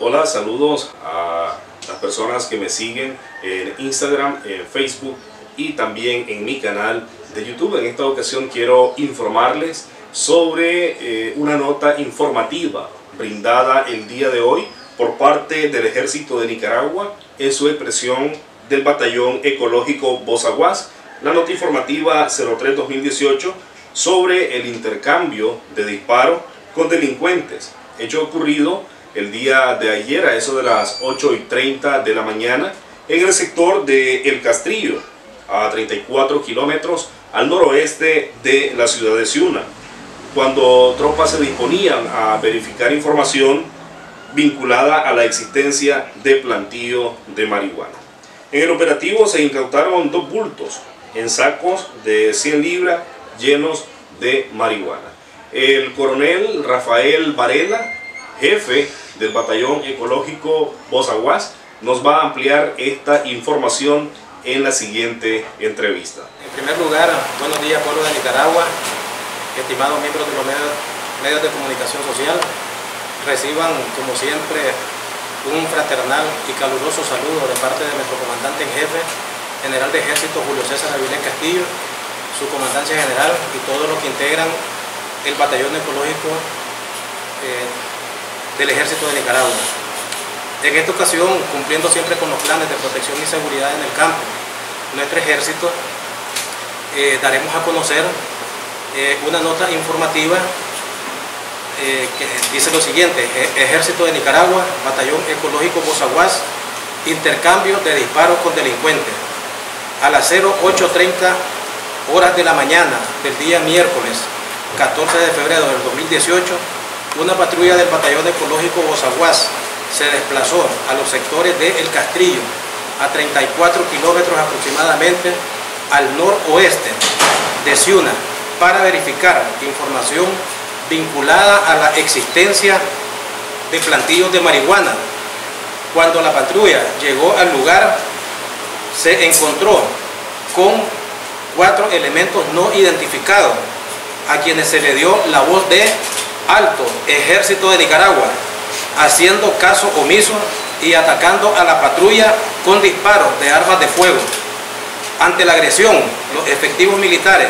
Hola, saludos a las personas que me siguen en Instagram, en Facebook y también en mi canal de YouTube. En esta ocasión quiero informarles sobre eh, una nota informativa brindada el día de hoy por parte del Ejército de Nicaragua en su expresión del Batallón Ecológico Bozaguas, la nota informativa 03-2018 sobre el intercambio de disparos con delincuentes, hecho ocurrido el día de ayer a eso de las 8 y 30 de la mañana en el sector de El Castrillo, a 34 kilómetros al noroeste de la ciudad de Ciuna, cuando tropas se disponían a verificar información vinculada a la existencia de plantío de marihuana. En el operativo se incautaron dos bultos en sacos de 100 libras llenos de marihuana. El coronel Rafael Varela, jefe del batallón ecológico Bozaguas, nos va a ampliar esta información en la siguiente entrevista. En primer lugar, buenos días pueblo de Nicaragua, estimados miembros de los medios, de comunicación social, reciban como siempre un fraternal y caluroso saludo de parte de nuestro comandante en jefe, general de ejército Julio César Avilés Castillo, su comandancia general y todos los que integran el batallón ecológico eh, del ejército de Nicaragua. En esta ocasión, cumpliendo siempre con los planes de protección y seguridad en el campo, nuestro ejército eh, daremos a conocer eh, una nota informativa eh, que dice lo siguiente, Ejército de Nicaragua, Batallón Ecológico Bozaguas, intercambio de disparos con delincuentes. A las 0830 horas de la mañana del día miércoles 14 de febrero del 2018, una patrulla del Batallón Ecológico Bozaguas se desplazó a los sectores de El Castrillo, a 34 kilómetros aproximadamente al noroeste de Ciuna, para verificar información vinculada a la existencia de plantillos de marihuana. Cuando la patrulla llegó al lugar, se encontró con cuatro elementos no identificados, a quienes se le dio la voz de alto ejército de Nicaragua, haciendo caso omiso y atacando a la patrulla con disparos de armas de fuego. Ante la agresión, los efectivos militares,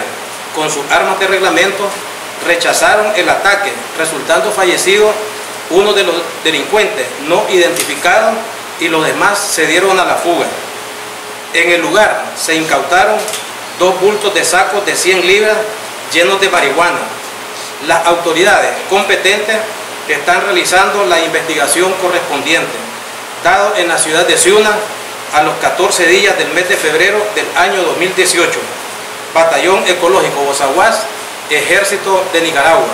con sus armas de reglamento, rechazaron el ataque, resultando fallecido uno de los delincuentes no identificados y los demás se dieron a la fuga. En el lugar se incautaron dos bultos de sacos de 100 libras llenos de marihuana. Las autoridades competentes están realizando la investigación correspondiente, dado en la ciudad de Ciuna a los 14 días del mes de febrero del año 2018. Batallón Ecológico Bozaguas, Ejército de Nicaragua.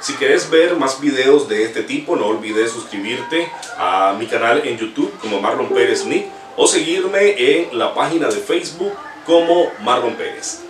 Si quieres ver más videos de este tipo, no olvides suscribirte a mi canal en YouTube como Marlon Pérez Nick o seguirme en la página de Facebook como Marlon Pérez.